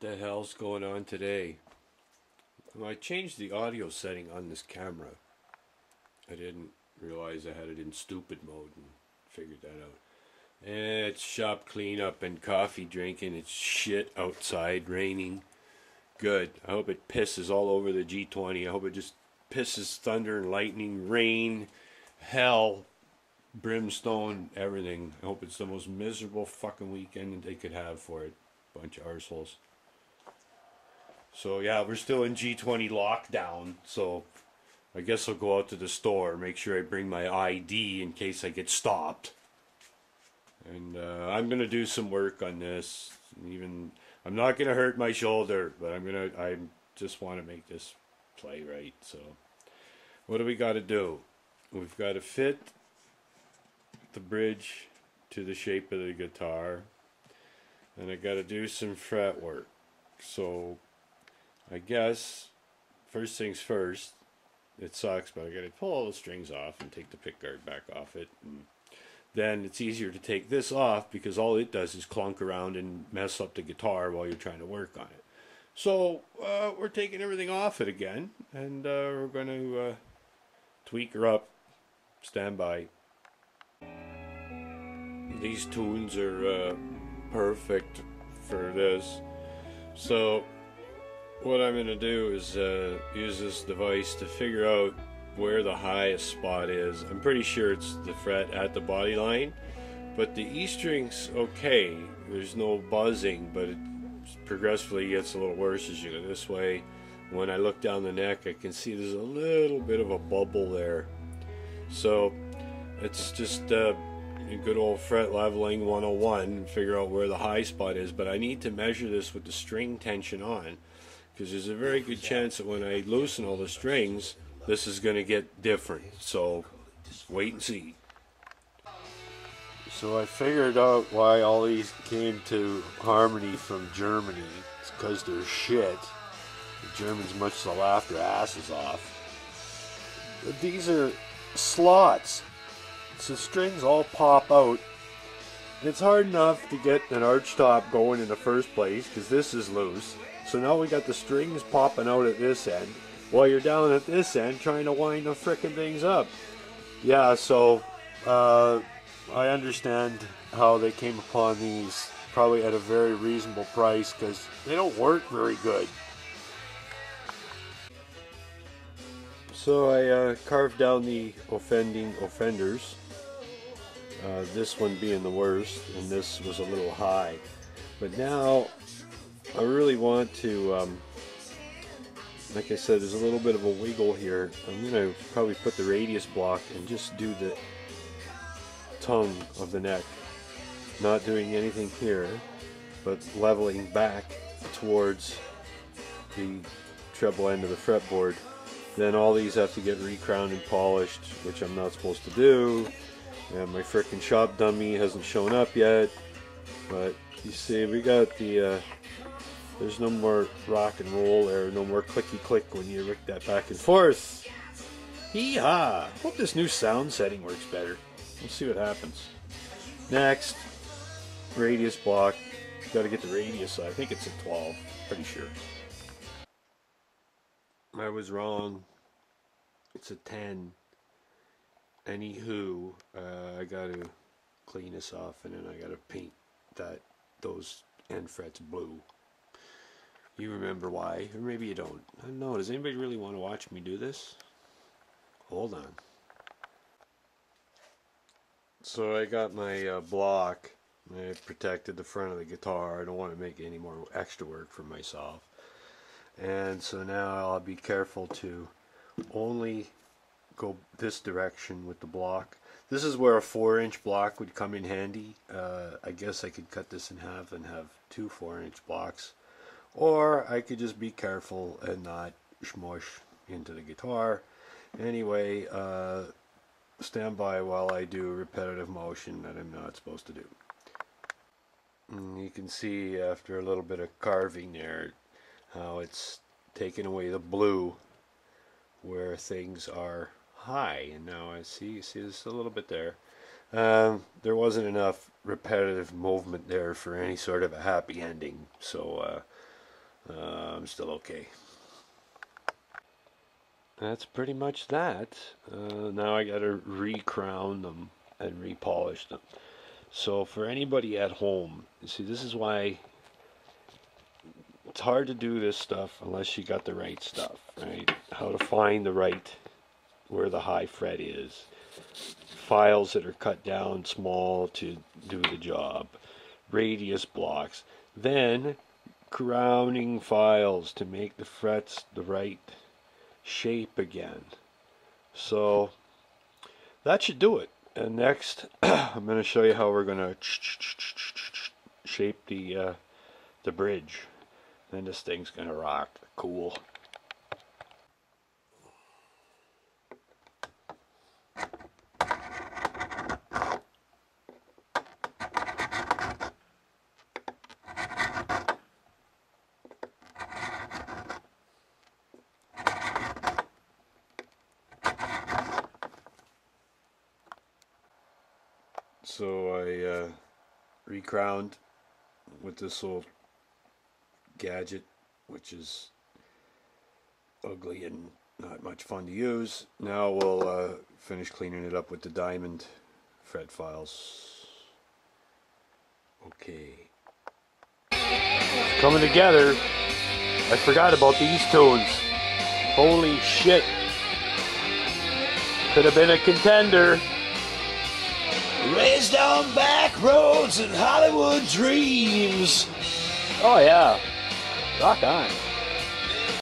the hell's going on today? Well, I changed the audio setting on this camera. I didn't realize I had it in stupid mode and figured that out. Eh, it's shop cleanup and coffee drinking. It's shit outside, raining. Good. I hope it pisses all over the G20. I hope it just pisses thunder and lightning, rain, hell, brimstone, everything. I hope it's the most miserable fucking weekend they could have for it. Bunch of arseholes. So yeah, we're still in G20 lockdown. So I guess I'll go out to the store, make sure I bring my ID in case I get stopped. And uh, I'm gonna do some work on this. Even I'm not gonna hurt my shoulder, but I'm gonna. I just want to make this play right. So, what do we got to do? We've got to fit the bridge to the shape of the guitar, and I got to do some fret work. So, I guess first things first. It sucks, but I got to pull all the strings off and take the pick guard back off it. And, then it's easier to take this off because all it does is clunk around and mess up the guitar while you're trying to work on it. So uh, we're taking everything off it again, and uh, we're going to uh, tweak her up. Stand by. These tunes are uh, perfect for this. So what I'm going to do is uh, use this device to figure out where the highest spot is. I'm pretty sure it's the fret at the body line, but the E string's okay. There's no buzzing, but it progressively gets a little worse as you go this way. When I look down the neck, I can see there's a little bit of a bubble there. So it's just uh, a good old fret leveling 101 and figure out where the high spot is. But I need to measure this with the string tension on because there's a very good chance that when I loosen all the strings, this is going to get different. So wait and see. So I figured out why all these came to Harmony from Germany. It's because they're shit. The Germans much to laugh their asses off. But these are slots. So strings all pop out. It's hard enough to get an arch top going in the first place because this is loose. So now we got the strings popping out at this end while you're down at this end trying to wind the frickin' things up. Yeah, so uh, I understand how they came upon these probably at a very reasonable price because they don't work very good. So I uh, carved down the offending offenders. Uh, this one being the worst, and this was a little high. But now I really want to um, like I said, there's a little bit of a wiggle here. I'm to probably put the radius block and just do the tongue of the neck. Not doing anything here, but leveling back towards the treble end of the fretboard. Then all these have to get recrowned and polished, which I'm not supposed to do. And my freaking shop dummy hasn't shown up yet. But you see, we got the uh, there's no more rock and roll there, no more clicky click when you rick that back and forth. Hee-haw! Hope this new sound setting works better. We'll see what happens. Next, radius block. Got to get the radius. I think it's a 12. Pretty sure. I was wrong. It's a 10. Anywho, uh, I got to clean this off and then I got to paint that those end frets blue. You remember why, or maybe you don't. I don't know. Does anybody really want to watch me do this? Hold on. So I got my uh, block. I protected the front of the guitar. I don't want to make any more extra work for myself. And so now I'll be careful to only go this direction with the block. This is where a 4 inch block would come in handy. Uh, I guess I could cut this in half and have two 4 inch blocks. Or I could just be careful and not smush into the guitar. Anyway, uh, stand by while I do repetitive motion that I'm not supposed to do. And you can see after a little bit of carving there how it's taken away the blue where things are high and now I see you see there's a little bit there um, there wasn't enough repetitive movement there for any sort of a happy ending so uh, uh, I'm still okay. That's pretty much that. Uh, now I gotta re-crown them and repolish them. So for anybody at home, you see this is why it's hard to do this stuff unless you got the right stuff, right? How to find the right where the high fret is. Files that are cut down small to do the job. Radius blocks. Then crowning files to make the frets the right shape again. So that should do it. And next, I'm going to show you how we're going to shape the uh, the bridge. Then this thing's going to rock. Cool. So I uh, recrowned with this old gadget, which is ugly and not much fun to use. Now we'll uh, finish cleaning it up with the diamond fret files. Okay. Coming together. I forgot about these tunes. Holy shit. Could have been a contender. Raised on back roads and Hollywood dreams. Oh yeah. Rock on.